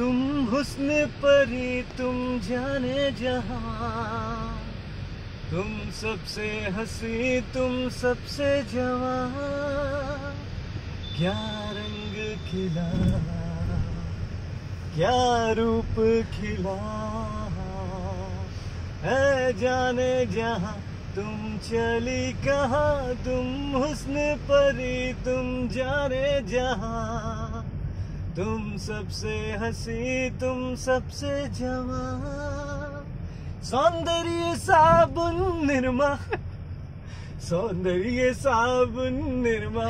तुम हुस्न परी, तुम जाने जहाँ। तुम सबसे हँसी, तुम सबसे जवां क्या रंग खिला, क्या रूप खिला। है जाने जहाँ, तुम चली कहा। तुम हुस्न परी, तुम जाने जहाँ। तुम सबसे हसी तुम सबसे जवा सौंदर्य साबुन निर्मा। सौंदर्य साबुन निर्मा।